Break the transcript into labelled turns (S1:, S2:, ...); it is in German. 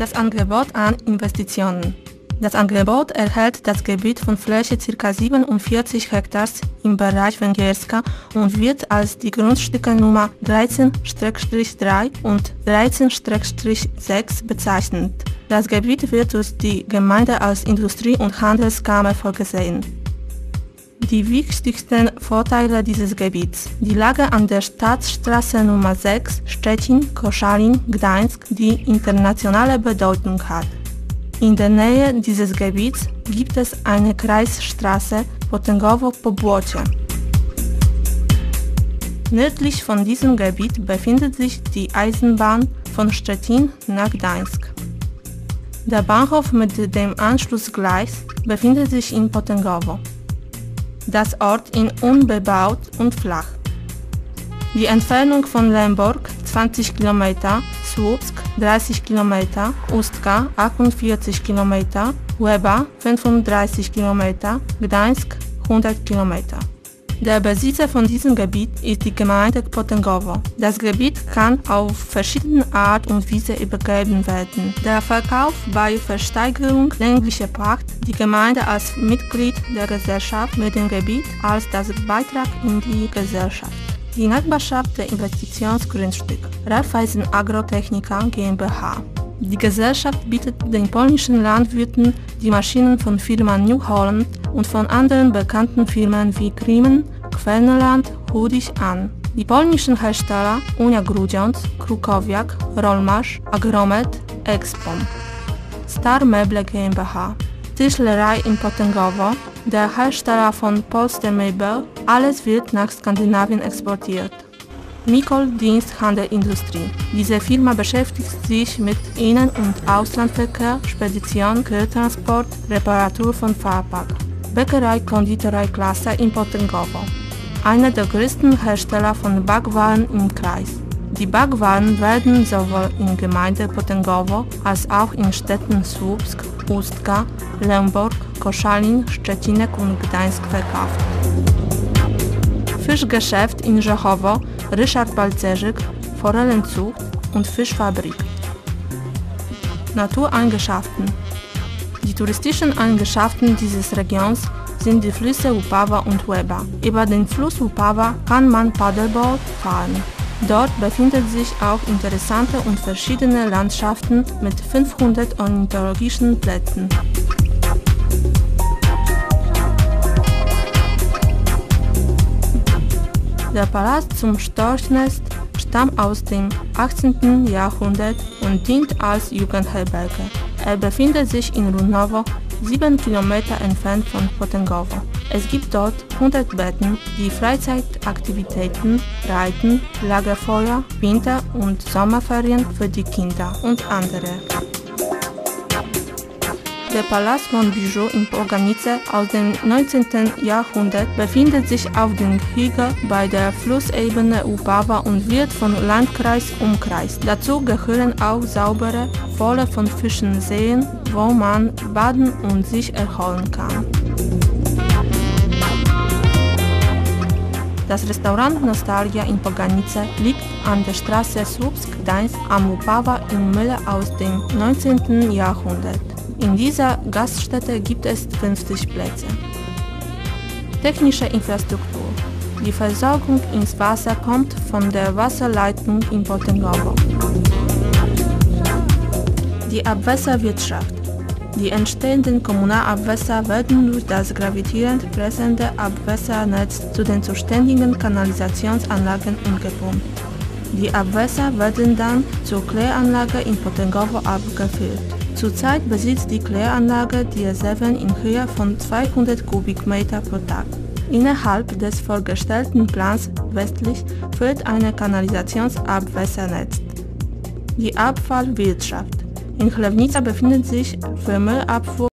S1: Das Angebot an Investitionen. Das Angebot erhält das Gebiet von Fläche ca. 47 Hektars im Bereich Węgierska und wird als die Grundstücke Nummer 13-3 und 13-6 bezeichnet. Das Gebiet wird durch die Gemeinde als Industrie- und Handelskammer vorgesehen. Die wichtigsten Vorteile dieses Gebiets. Die Lage an der Staatsstraße Nummer 6 Stettin-Koszalin-Gdańsk, die internationale Bedeutung hat. In der Nähe dieses Gebiets gibt es eine Kreisstraße Potęgowo-Pobłocie. Nördlich von diesem Gebiet befindet sich die Eisenbahn von Stettin nach Gdańsk. Der Bahnhof mit dem Anschlussgleis befindet sich in Potęgowo. Das Ort ist unbebaut und flach. Die Entfernung von Lemborg 20 km, Słupsk 30 km, Ustka 48 km, Łeba 35 km, Gdańsk 100 km. Der Besitzer von diesem Gebiet ist die Gemeinde Potęgowo. Das Gebiet kann auf verschiedene Art und Weise übergeben werden. Der Verkauf bei Versteigerung, längliche Pacht, die Gemeinde als Mitglied der Gesellschaft mit dem Gebiet als das Beitrag in die Gesellschaft. Die Nachbarschaft der Investitionsgrundstück Raiffeisen Agrotechnica GmbH. Die Gesellschaft bietet den polnischen Landwirten die Maschinen von Firma New Holland und von anderen bekannten Firmen wie Griemen, Quelneland, Hudig an. Die polnischen Hersteller Unia Grudziądz, Krukowiak, Rollmarsch, Agromet, Expom. Star Meble GmbH. Tischlerei in Potęgowo, der Hersteller von Polster Möbel, alles wird nach Skandinavien exportiert. Mikol Diensthandelindustrie. Diese Firma beschäftigt sich mit Innen- und Auslandverkehr, Spedition, Kühltransport, Reparatur von Fahrpark. Bäckerei Konditorei Klasse in Potęgowo. Einer der größten Hersteller von Backwaren im Kreis. Die Backwaren werden sowohl in Gemeinde Potęgowo als auch in Städten Słupsk, Ustka, Lemborg, Koszalin, Szczecinek und Gdańsk verkauft. Fischgeschäft in Rzechowo, Ryszard Balcerzyk, Forellenzucht und Fischfabrik. Natureigenschaften Die touristischen Eigenschaften dieses Regions sind die Flüsse Upawa und Łeba. Über den Fluss Upawa kann man Paddleboot fahren. Dort befinden sich auch interessante und verschiedene Landschaften mit 500 ornithologischen Plätzen. Der Palast zum Storchnest stammt aus dem 18. Jahrhundert und dient als Jugendherberge. Er befindet sich in Runowo, 7 Kilometer entfernt von Potęgowo. Es gibt dort 100 Betten, die Freizeitaktivitäten, Reiten, Lagerfeuer, Winter- und Sommerferien für die Kinder und andere. Der Palast Monbijou in Poganice aus dem 19. Jahrhundert befindet sich auf dem Hügel bei der Flussebene Upawa und wird von Landkreis umkreist. Dazu gehören auch saubere, volle von Fischen Seen, wo man baden und sich erholen kann. Das Restaurant Nostalgia in Poganice liegt an der Straße Słupsk-Gdańsk am Upawa in Mülle aus dem 19. Jahrhundert. In dieser Gaststätte gibt es 50 Plätze. Technische Infrastruktur. Die Versorgung ins Wasser kommt von der Wasserleitung in Potęgowo. Die Abwässerwirtschaft. Die entstehenden Kommunalabwässer werden durch das gravitierend pressende Abwässernetz zu den zuständigen Kanalisationsanlagen umgepumpt. Die Abwässer werden dann zur Kläranlage in Potęgowo abgeführt. Zurzeit besitzt die Kläranlage die Reserven in Höhe von 200 Kubikmeter pro Tag. Innerhalb des vorgestellten Plans westlich führt ein Kanalisationsabwässernetz. Die Abfallwirtschaft. In Chlewnica befindet sich für Müllabfuhr